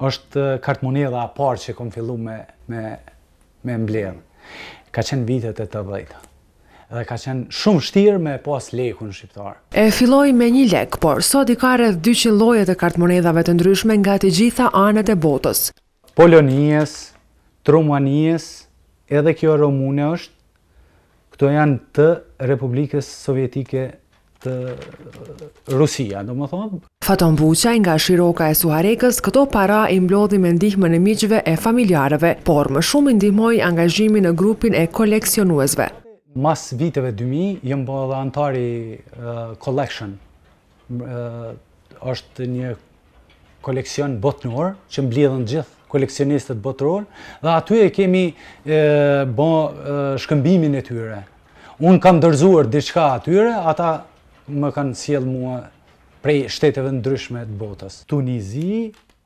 Është kartëmonedha e parë që kam fillu me me e mbledh. Ka qenë vitet e tetëdhjeta. Dhe ka qenë shumë shtirë me pas lekun shqiptar. E filloi me një lek, por sot i ka rreth 200 lloje të kartëmonedhave të ndryshme nga të gjitha anët e botës. Polonisë, t'Rumanisë, edhe kjo Romune është, Këto janë të Republikës Sovjetike të Rusisë, domethënë. Faton Buqaj nga Shiroka e Suharekës këto para i mblodhi me ndihmën e miqve e familjarëve, por më shumë i ndihmoi angazhimi në grupin e koleksionuesve. Mas viteve 2000, jam bo dhe anëtar i Collection, është një koleksion botëror, që mblidhën gjithë koleksionistët botëror, dhe aty e kemi bo shkëmbimin e tyre. Unë kam dorëzuar diçka atyre, ata më kanë sjellë mua prej shteteve të ndryshme të botës. Tunizi,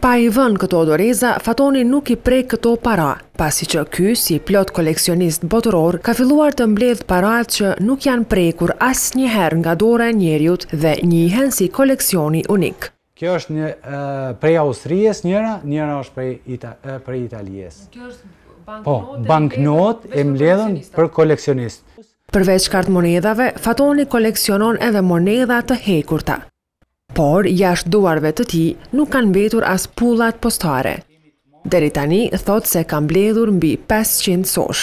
Pa i vënë këto doreza, Fatoni nuk i prek këto para, pasi që ky, si plot koleksionistë botërorë, ka filluar të mbledhë paratë që nuk janë prekur asnjëherë nga dora e njeriut dhe njihen si koleksioni unik. Kjo është një prej Austrisë njëra, njëra është prej prej Italisë. Kjo është banknotë po, banknotë e mbledhur për koleksionistë. Përveç kartëmonedhave, Fatoni koleksionon edhe monedha të hekurta. Por, jashtë duarve të tij nuk kanë mbetur as pullat postare. Deri tani thotë se ka mbledhur mbi pesëqind sosh.